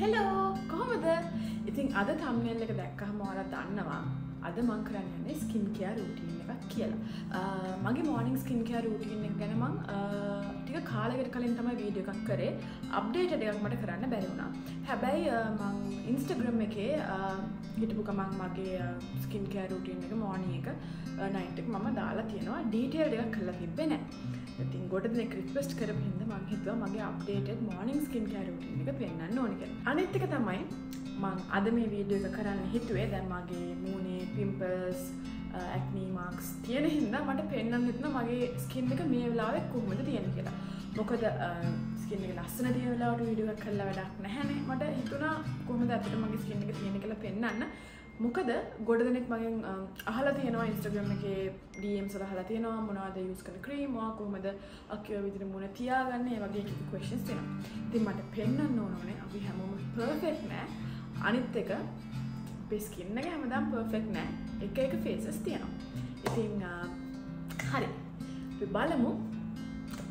Hello කොහොමද? ඉතින් අද තම්නෙල් එක දැක්කහම ඔයාලා දන්නවා. අද මං කරන්න යන්නේ ස්කින් කෙයා රූටීන් එකක් කියලා. මගේ මෝනිින් ස්කින් කෙයා රූටීන් එක ගැන මං ටික කාලෙකට කලින් තමයි වීඩියෝ එකක් කරේ. අප්ඩේට දෙයක් මට කරන්න බැරි වුණා. හැබැයි මං ඉන්ස්ටග්‍රම් එකේ හිටපු ගමන් මගේ ස්කින් කෙයා රූටීන් එක මෝනී එක නයිටක් මම දාලා තියෙනවා. ඩීටේල් දෙයක් කල්ලා තිබෙන ඉතින් ගොඩ දෙනෙක් රික්වෙස්ට් කරපු හින්දා මං හිතුවා මගේ අප්ඩේටඩ් මෝනිින් ස්කින් කෙයා රූටීන් එක පෙන්වන්න ඕනේ කියලා. අනිත් එක තමයි මං අද මේ වීඩියෝ එක කරන්න හිතුවේ. දැන් මගේ මූනේ පිම්පල්ස් ඇක්නී මාක්ස් තියෙන හින්දා මට පෙන්න්න හිතන මගේ ස්කින් එක මේ වෙලාවෙක් කොහොමද තියෙන කියලා. මොකද ස්කින් එක ලස්සන තිය වෙලාවට වීඩියෝ එකක් කරලා වැඩක් නැහැනේ මට හිතුණා කොහොමද ඇත්තට මගේ ස්කින් එක තියෙන කියලා පෙන්වන්න. මොකද ගොඩ දෙනෙක් මගෙන් අහලා තියෙනවා ඉන්ස්ටග්‍රම් එකේ DM වල අහලා තියෙනවා මොනවද යූස් කරන ක්‍රීම් මොනවා කොහොමද අකියෝ විදිහට මුණ තියාගන්නේ ඒ වගේ කිසි ක්වෙස්චන්ස් තියෙනවා. ඉතින් මට පෙන්වන්න ඕනේ අපි හැමෝම පර්ෆෙක්ට් නෑ. අනිත් එක පිස්කින්න එක හැමදාම් පර්ෆෙක්් නෑ. එක එක ෆේසස් තියෙනවා. ඉතින් හරි. බලමු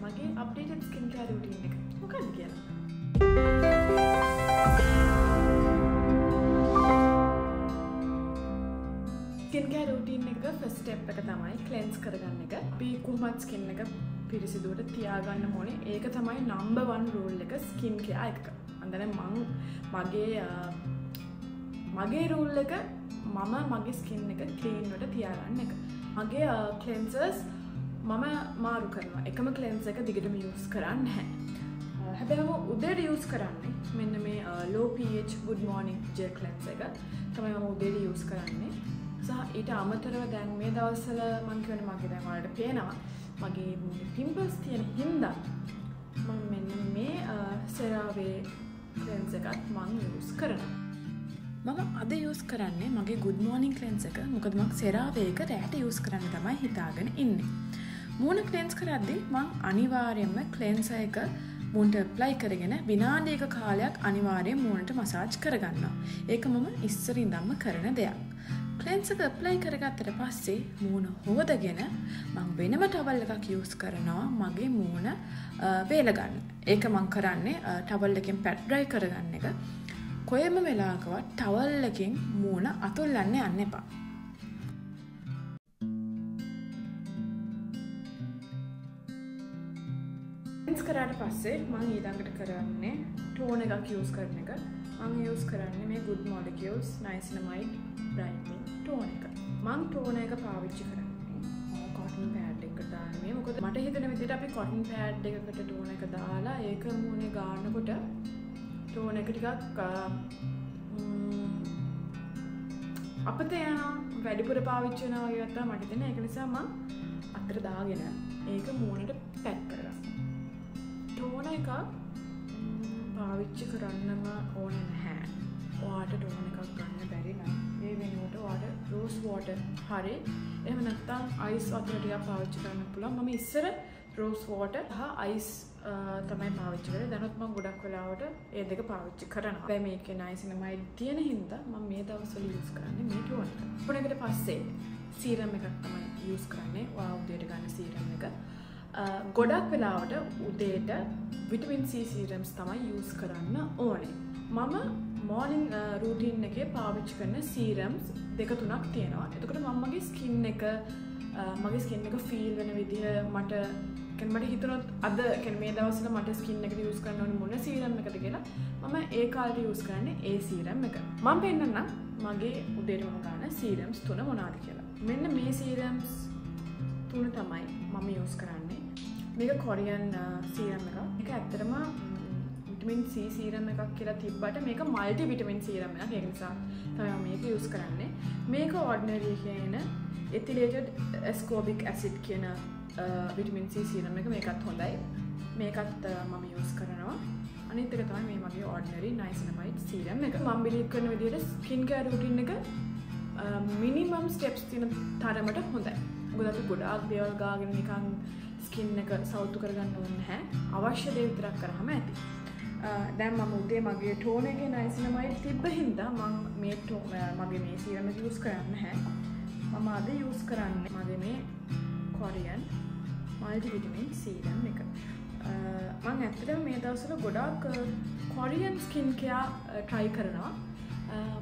මගේ අප්ඩේට ස්කින් කෑ රුටීන් එක මොකද කියලා. ස්කින්කෑ රූටීන් එක ෆස්ටප් එක තමයි කලෙන්ස් කරගන්න එක. අපි කුහමත් ස්කින් එක පිරිසිදුවට තියාගන්න මොනේ ඒක තමයි නම්බ වන් රෝල් එක ස්කින් කයා එක අඳන මං මගේ මගේ රුල් එක මම මගේ ස්කින් එක කලීන්වට තියාගන්න එක. මගේ කලෙන්සර්ස් මම මාරු කරනවා. එකම කලෙන්ස එක දිගටම යස් කරන්න හැ හැබැම උදේට යස් කරන්නේ මෙන්න මේ ලෝපH ගුඩ් මෝනිින් ජ කලෙන්ස එක තමයි මම උදේට යස් කරන්නේ. සහ ඊට අමතරව දැන් මේ දවස්සල මංකවන මගේ දැන්වලට පේනවා මගේ පිම්පල්ස් තියෙන හින්දා මං මෙන්න මේ සෙරාවේ කලෙන්ස එකත් මං යස් කරනවා මම අද යස් කරන්නේ මගේ ගුඩ් මෝනිින් කලෙන්ස එක මොකදමක් සෙරාවේක රෑට යස් කරන්න තමයි හිතාගෙන ඉන්න. මූුණ කලෙන්ස් කරද්දි මං අනිවාර්යෙන්ම කලෙන්ස එක මුන්ට ප්ලයි කරගෙන විනාඩයක කාලයක් අනිවාරය මූුණට මසාජ් කරගන්න. ඒක මම ඉස්සරින් දම්ම කරන දෙයක්. කලෙන්සක ප්ලයි කරගත්තට පස්සේ මූුණ හෝදගෙන මං වෙනම ටවල් එකක් යස් කරනවා. මගේ මූුණ වේලගන්න. ඒක මං කරන්නේ ටවල් එකින් පැට්ඩ්‍රයි කරගන්න එක. කොයම වෙලාකවත් ටවල්ලකින් මූුණ අතුල්ලන්න යන්න එපා. කරට පස්සේ මං ඊළඟට කරන්නේ ටෝන එකක් යස් කරන එක. මං යස් කරන්නේ මේ ගුඩ් මොඩිකස් නයිස්නමයිට් බ්‍රයිටමින් ටෝන එක. මං ටෝන එක පාවිච්චි කරන්නේ. කොටන් පෑඩ් එක දාන්නේ. මොකද මට හිතන විදිට අපි කොටන් පෑඩ් එකකට ටෝන එක දාලා ඒක මූුණේ ගානකොට ටෝන එක ටිකක් අපත යන වැඩිපුර පාවිච්චන වගේත්තා මට දෙන එක නිසාම අතර දාගෙන ඒක මූනට පැත් කරගන්න ටෝන එක පාවිච්චි කරන්නම ඕන නැහැ. වාට ටෝන එකක් ගන්න බැරි නම් ඒ වෙනුවට වාට රෝස් වෝට හරි එම නැත්තම් අයිස් අතරටියක් පාවිච්චි කරන්න පුළන් මම ඉස්සර රෝස් වෝට හා අයිස් තමයි පාවිච්චි කරේ දැනුත් මම ගොඩක් වෙලාවට ඒ දෙක පාවිච්චි කරනවා. හැබැයි මේකේ නයිසිනමයිඩ් තියෙන හින්දා මම මේ දවස්වල යූස් කරන්නේ මේ ටෝන් එක. පුණකට පස්සේ සීරම් එකක් තමයි යූස් කරන්නේ. ඔයා උදේට ගන්න සීරම් එක. ගොඩක් වෙලාවට උදේට විටමින් C සීරම්ස් තමයි යූස් කරන්න ඕනේ. මම මෝනිින් රූටීන් uh, එකේ පාවිච්චි කරන සීරම්ස් දෙක තුනක් තියෙනවා. එතකොට මම මගේ ස්කින් එක uh, මගේ ස්කින් එක ෆීල් වෙන විදිහ මට මට හිතනොත් අද මේ දවසල මට ස්කින් එක යස් කරන්න ඕන මුණ සීරම් එකද කියලා මම ඒ කාල්ට යස් කරන්නේ ඒ සීරම් එක. මං පෙන්න්නම් මගේ උදේටම ගාන සීරම්ස් තුන මොනාද කියලා. මෙන්න මේ සීරම්ස් තුන තමයි මම යස් කරන්නේ. මේක කොරියන් සීරම් එක එක ඇත්තරම විටමින් C සීරම් එකක් කියලා තිබ්බට මේක මල්ටි විටමින් සීරම් එක ඒ නිසා තමයි මේක යස් කරන්නේ. මේක ඕඩ්නරී කියන එතිලේටඩ් ස්කෝබික් ඇසිඩ් කියන විටමින් C සීරම් එක මේකත් හොඳයි. මේකත් මම යස් කරනවා. අනිතක තමයි මේ මගේ ඕඩනරි නයිසනමයිට් සීරම් එක. මම් බිලික් කරන විදියට ස්කින් කෑ රුටින් එක මිනිමම් ස්ටෙප්ස් තින තරමට හොඳයි. ගොදපි ගොඩාක් දේවල් ගාගෙන නිකං ස්කින් එක සෞතු කරගන්න ඕන්න හැ අවශ්‍ය දේ විතරක් කරහම ඇති. දැම් මම උදේ මගේ ටෝනගේ නයිසිනමයි තිබ්බ හින්දා මං මේ ටෝ මගේ මේ සීරම යස් කරන්න හැ මම අද යස් කරන්න මගේ මේ කොරියන් මල්ටිවිටමින් සීරම් එක. මං ඇත්තට මේ දවසල ගොඩක් කොරියන් ස්කින් කයා ට්‍රයි කරනවා.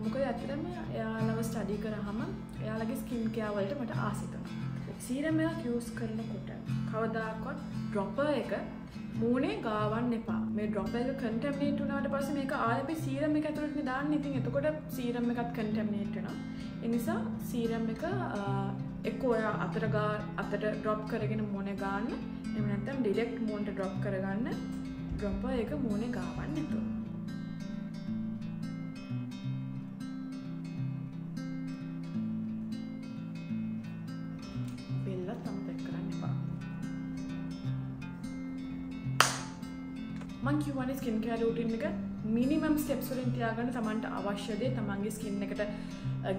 මොකද ඇතරම එයාලව ස්ටඩි කරහම එයාලගේ ස්කින් කයාවලට මට ආසිතන සීරමයක් යස් කරනකොට කවදාකොත් ඩ්‍රොප එක මූනේ ගාවන් එපා. මේ ඩ්‍රොප එක කටමනේට වනාට පස මේක ආයප සීරම එක ඇතුළට දාන්න. ඉතින් එතකොට සීරම එකත් කටමනේට්න එනිසා සීරම් එක එක් ඔය අතරගා අතට ඩ්‍රොප් කරගෙන මොන ගාන්න. එමනත්තම් ඩිලෙක්් මෝන්ට ඩ්‍රොප් කරගන්න ඩ්‍රොප එක මූනේ ගාවන්න ඇතුළ මං කිවන ස්කින් කෑ රූටින් එක මිනිමම් ස්ටෙප්ස්වලින් තියාගන්න තමන්ට අවශ්‍යදේ තමන්ගේ ස්කින් එකට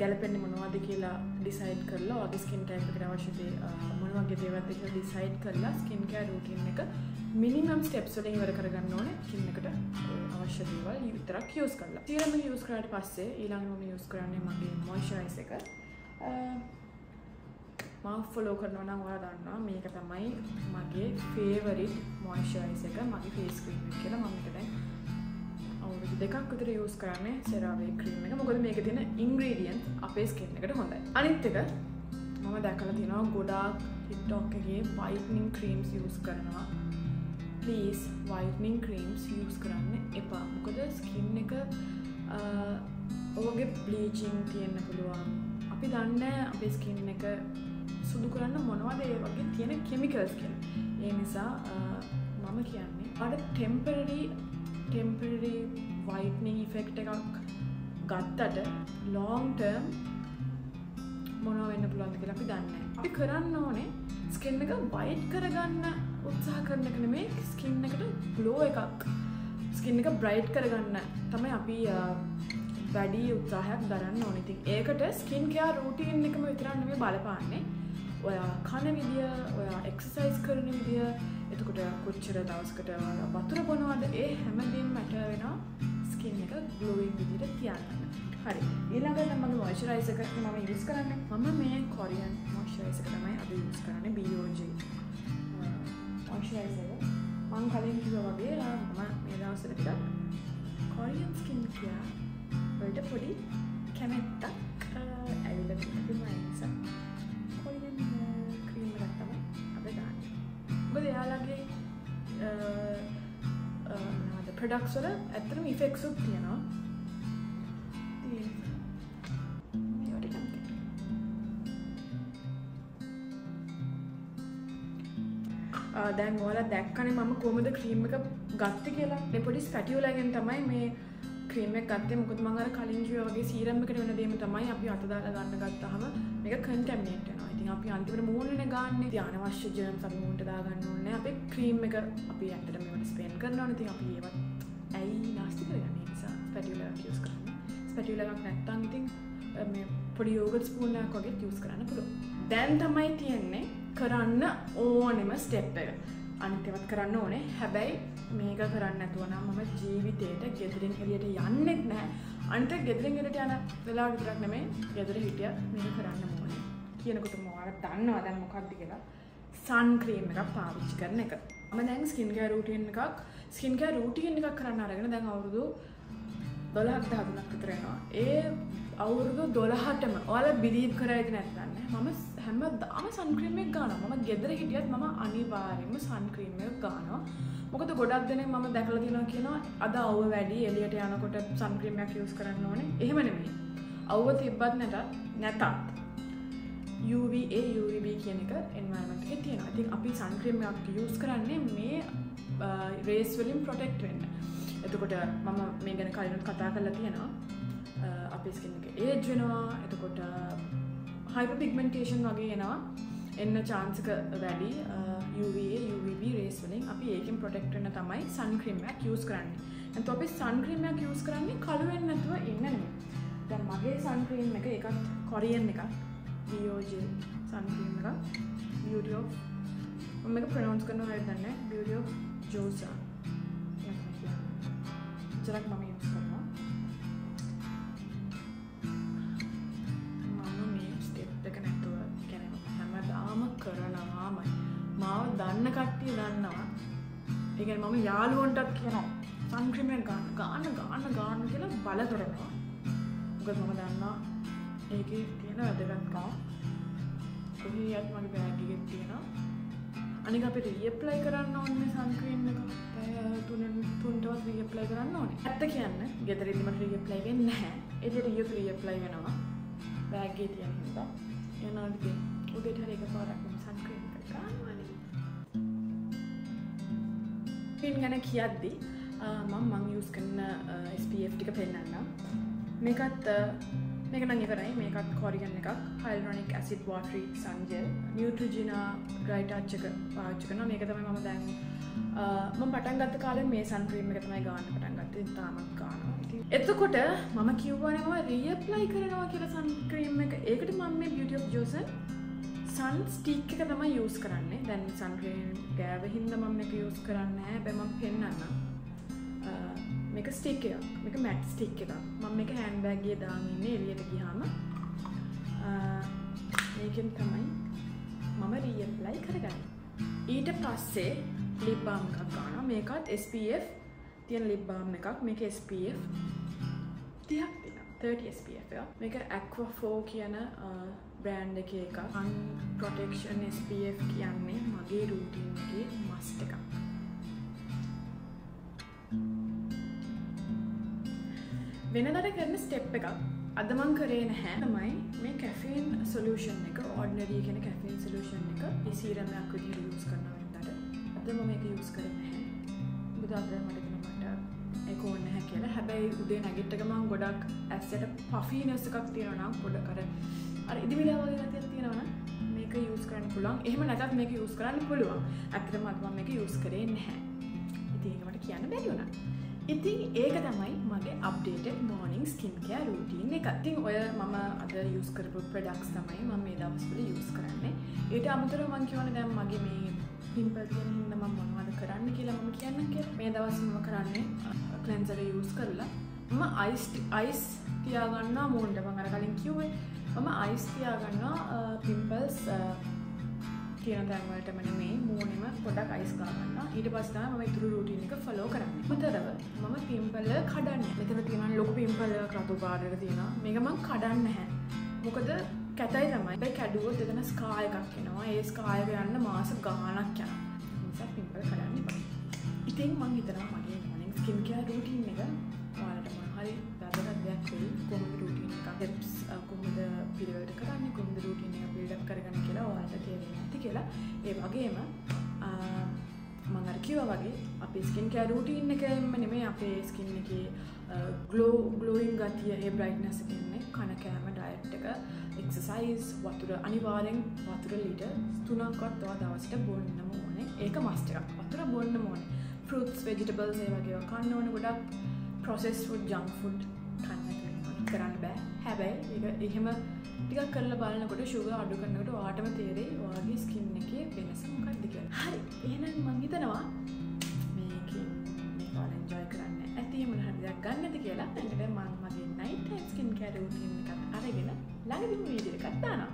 ගැලපෙන්න්න මොනවාද කියලා ඩිසයිඩ් කරලා වගේ ස්කින් ටයිප්කට අවශ්‍යදේ මොනවගේ දේවත් එක ඩිසයිඩ් කරලා ස්කින් කෑ රූටින් එක මිනිමම් ස්ටෙප්ස්වලින් වර කරගන්න ඕන. කින්නකට අවශ්‍ය දේවල් විතරක් යස් කරලා. තීරම යස් කරට පස්සේ ඊළඟම යස් කරන්නේ මගේ මොයිශයිස එක. මං ෆොලෝ කරනවා නම් ඔයා දන්නවා. මේක තමයි මගේ ෆේවරිට් මොයිස්චරයිස් එක මගේ ෆේස් ක්‍රීම් එක කියලා මම මේක දැන් අවුරුදු දෙකක් විතර යූස් කරන්නේ සෙරාවේ ක්‍රීම් එක. මොකද මේක තියෙන ඉන්ග්‍රීඩියන්ට් අපේ ස්කින් එකට හොඳයි. අනිත් එක මම දැකලා තියෙනවා ගොඩාක් TikTok එකේ whitening creams යූස් කරනවා. ප්ලීස් වයිටනිං ක්‍රීම්ස් යස් කරන්න එපා. මොකද ස්කින් එක ඔවගේ බ්ලීචිං තියෙන්න්න පුළුවන්. අපි දන්න අපේ ස්කින් එක සුදු කරන්න මොනවද ඒ වගේ තියෙන කෙමිකල්ස් කියෙන. ඒ නිසා මම කියන්නේ අඩ ටෙම්පරරි ටෙම්පරරි වයිටනිං ඉෆෙක්් එකක් ගත්තට ලෝන්ටර්ම් මොනව වෙන්න පුළුවන්ද කියලා අපි දන්න අපි කරන්න ඕනේ ස්කෙන් එක බයිට් කරගන්න උත්සාහ කරනකන මේ ස්කින් එකට ගලෝ එකක්. ස්කින් එක බ්‍රයිට් කරගන්න තමයි අපි වැඩි උත්සාහයක් දරන්න ඕනඉතින් ඒකට ස්කින් කයා රූටීන් එකම විතරන්න මේ බලපාන්නේ. ඔයා කන විදිිය ඔයා එක්සසයිස් කරන විදිිය එතකොට කොච්චර දවස්කට වතුර බොනවාද? ඒ හැමදීම් මට වෙන ස්කින් එක ගලෝවින් විදිට තියන්න හරි. ඊළඟට මගේ මොයිචරයිසක මම යස් කරන්න. මම මේ කොරියන් මොශ්රයිසක තමයි අද යස් කරන්න බියෝජ මොශ්රයිසක මං කලින් කිව වගේ මම මේ දවසර ටිකක් කොරියන් ස්කින් කියා වලට පොඩි කැමැත්තක් ඇවිල මයිසා මොකද එයාලගේ ප්‍රඩක්ස්වල ඇතරම ඉෆෙක්සුත් තියෙනවා. දැන් ඕල දැක්කන මම කොමද ක්‍රීම් එක ගත්ත කියලා. පොඩිස් පැටියෝලගෙන් තමයි මේ ක්‍රීම ගත්තේ. මුකුත් මඟර කලින් කිව වගේ සීරම්මකට වෙන දේම තමයි අපි අතදාලා ගන්න ගත්තහම මේක කන්ටැම්නේට් වෙනවා ඉතින් අපි අන්තිමට මූුණන ගන්න. ධ්‍යානවශ්‍ය ජයම් සම මූන්ට දාගන්න ඕන්න අපේ ක්‍රීම් එක අපි ඇත්තට මෙට ස්පේන් කරනවා ති අපි ඒවත් ඇයි නාස්ති කරගන්න නිසා පැටියල කියස් කරන්න. ස්පැටියලක් නැත්තන් ඉතින් පොඩි යෝගත් ස්පූර්ණයක් වගේ යස් කරන්න පුළුව දැන් තමයි තියෙන්නේ කරන්න ඕනෙම ස්ටෙප් එක. අනිතවත් කරන්න ඕනේ. හැබැයි මේක කරන්න ඇතුවනම් මම ජීවිතයට ගෙදරින් එලියට යන්නෙත් නෑ අන්ත ගෙදරින් එලට යන වෙලා විතරක් නෙමේ ගෙදර හිටිය මේක කරන්න ඕනේ. කියනකොට මොවාට දන්නවා දැන් මොකක්ද කියලා. සන් ක්‍රීම් එකක් පාවිච්චි කරන එක. ම දැන් ස්කින්කෑ රූටියන් එකක් ස්කින්කෑ රූටියන් එකක් කරන්න අරගෙන දැන් අවුරුදු දොළහක් දහතුනක් විතරෙනවා ඒ අවුරුදු දොළහටම ඔයාල බිලීබ් කරයිද නැත්න්න මම හැම දාම සන්ක්‍රීමක් ගාන ම ගෙදර හිටියත් ම අනිවාරෙන්ම සන්ක්‍රීමයක් ගානවා මොකද ගොඩක් දෙන ම දැකල තින කියනවා අද අව්ව වැඩි එලියට යනකොට සන්ක්‍රීමයක් යස් කරන්න ඕනේ. එහෙමනෙමේ අව්ව තිබ්බත් නැටත් නැතත්. UVA UVB කියන එක එන්වර්මට එක තියෙන ඉතින් අපි සන්ක්‍රීමයක් යස් කරන්නේ මේ රේස් වලින් ප්‍රොටෙක්් වෙන්න. එතකොට මම මේ ගැන කලිනුත් කතා කරලා තියෙනවා. අපි ස්කින් එක ඒජ් වෙනවා. එතකොට හයිප පික්මෙන්ටේෂන් වගේ එනවා. එන්න චාන්සක වැඩි. UVA UVB රේස් වලින් අපි ඒකින් ප්‍රොටෙක්් වෙන්න තමයි සන්ක්‍රීමයක් යස් කරන්නේ. ඇත අපි සන්ක්‍රීමයක් යස් කරන්නේ කළුවෙන් නැතුව ඉන්න නෙමේ දැන් මගේ සන්ක්‍රීම් එක එකත් කොරියන් එකක්. බියෝජ සන්ක්‍රීම් එක බියෝ මම එක ප්‍රනවන්ස් කරන හය දන්න බියෝ ජෝසා ජරක් මම යස් කරනවා. මම මේ ස්ටෙප් එක නැතුව කැන හැම දාම කරනවාමයි. මාව දන්න කට්ටිය දන්නවා. ඒගැන මම යාළුවන්ටත් කියනවා සංක්‍රමය ගන්න ගාන්න ගාන්න ගාන්න කියලා බල කරනවා. ග මම දන්නා ඒක තියෙන වැදගත්කා කොහත් මගේ බෑගිගෙත් තියෙනවා. අනික අපි රියප්ලයි කරන්න ඕන්න සංක්‍රීම් එක. තුනෙන් තුන්ටවත් රියප්ලයි කරන්න ඕනේ. ඇත්ත කියන්න ගෙදරදිමට රියප්ලයි වෙන්න හැ එට රිය රියප්ලයි වෙනවා. බෑගේ තියන හිදා එනාගේ උදට හර එක පාරක්ම සංක්‍රීම් ගන්නවනේ. පින් ගැන කියද්දි මං මං යස් කරන්න ස්පF ටික පෙන්න්න මේකත් මේක නම් ඉවරයි. මේකත් කොරිගන්න එකක්. හයිල්රොනික් ඇසිඩ් වෝටරි සංජල් නිියටජින ග්‍රයිටච්චක පාච්ච කන මේක තමයි මම දැන් ම පටන් ගත්ත කාල මේ සන්ක්‍රීම එක තමයි ගාන පටන් ගත්ත. තාමත් ගානවා. එතකොට මම කිව්වනවා රියප්ලයි කරනවා කියල සන්ක්‍රීම් එක. ඒකට මම මේ බියටිය ජෝසන් සන් ස්ටික් එක තමයි යස් කරන්නේ. දැන් සන්ක්‍රීම් ගෑව හින්ද මම එක යස් කරන්න බැම පෙන්න්න මේක ස්ටික් එක මේක මැට් ස්ටික් එක මම එක හැන්බෑගේ දාගන්න එලියට ගිහාම මේකෙන් තමයි මම රියප්ලයි කරගන්න. ඊට පස්සේ ලිබ්බාම් එකක් ගාන මේකත් SPF තියෙන ලිබ්බාම් එකක්. මේක SPF තියක් තින 30 SPF මේක ඇක්වෆෝ කියන බ්‍රෑන්් එක එක අන් ප්‍රොටෙක්ෂන් SPF කියන්නේ මගේ රූටීන්ගේ මස්ට එකක්. වෙනදට කරන ස්ටෙප් එකක්. අදමං කරේ නැහැ. තමයි මේ කැෆීන් සොලූෂන් එක ඔඩනරී කියෙන කැෆීන් සලූෂන් එක ඉසීරමයක් විදි යස් කරනවටට අද මම එක යස් කර නැහැ. බුදාද මටගෙන මට එක ඕන්න හැ කියලා. හැබැයි උදේ නැගිට්ටකමං ගොඩක් ඇස්සට පෆී නැස්සකක් තියෙනනම් ගොඩ කර. අර ඉදිවිලා වගේ ගතියක් තියෙනවන මේක යස් කරන්න පුළුවන්. එහෙම නැතත් මේක යස් කරන්න පුළුවන්. ඇත්තට මත්ම මේක යස් කරේ නැහැ. ඉතින් ඒකට කියන්න බැරි වුණා. ඉතින් ඒක තමයි මගේ අප්ඩේට මෝනිින් ස්කින්කෑ රූටීන් එක ඉතින් ඔය මම අද යස් කරපු ප්‍රඩක්ස් තමයි ම මේ දවස්වල යස් කරන්නේ. ඒට අමතර මං කියවන දැම් මගේ මේ පිම්පල් තියෙන හිද ම මොනවද කරන්න කියලා මම කියන්න කිය මේ දවස්ම කරන්නේ කලන්සර යස් කරලා. ම අයිස් අයිස් තියාගන්න මූන්ට මඟර කලින් කිව්වේ. මම අයිස් තියාගන්නවා පිම්පල්ස් කියන තැන්වලටම මේ මූනෙම පොඩක් අයිස් ගන්න ඊට පස්සා ම තුරු රූටින් එක ෆලෝ කරන්න. මතරව මම පිම්පල්ල කඩන්න. මෙතන තියෙන ලොක පිම්පල රතු පාරට තියෙන මේකමං කඩන්න හැ මොකද කැතයි තමයි. බයි කැඩුවොත් දෙතන ස්කාය එකක් කෙනවා ඒ ස්කාය යන්න මාස ගානක් යන නිසා පිම්පල කඩන්න ඉතින් මං හිතනවා මගේ මනින් ස්කින්කයා රූටීන් එක වාලට මහරි වැදගත් දෙයක් වෙයි. කොහොමද රූටීන් එක ටෙප්ස් කොහොමද පිළිවෙලට කරන්නේ කොහොමද රූටින් එක බිල්ඩ් අප් කරගන්න කියලා ඔයාලට තේරෙන්නේ නැති කියලා. ඒ වගේම මම අර කිව්වා වගේ අපේ ස්කින් කෙයාර් රූටින් එකෙන්ම නෙමෙයි අපේ ස්කින් එකේ ග්ලෝ ග්ලෝයින් ගතිය ඒ බ්‍රයිට්නස් එක එන්නේ කන කෑම ඩයට් එක එක්සර්සයිස් වතුර අනිවාර්යෙන් වතුර ලීටර් 3ක්වත් තව දවසට බොන්නම ඕනේ. ඒක මස්ට් එකක්. වතුර බොන්නම ඕනේ. ෆෘට්ස් වෙජිටබල්ස් ඒ වගේ කන්න ඕනේ ගොඩක්. ප්‍රොසෙස් ෆුඩ් ජංක් ෆුඩ් කන්න කරන්න බෑ. හැබැයි ඒ එහෙම ටිකක් කරලා බලන්නකොට ශුග අඩු කරන්නකට වාටම තේරේ වාගේ ස්කින් එකේ වෙනස මොකක්ද කියලා. හරි එහෙනම් මං හිතනවා මේකෙන් මේ කාලෙන් ජොයි කරන්න ඇති මොන හරි දෙයක් ගන්න ඇති කියලා. එතකොට මම මගේ night time skin care routine එකක් අරගෙන ළඟදිම වීඩියෝ එකක් දානවා.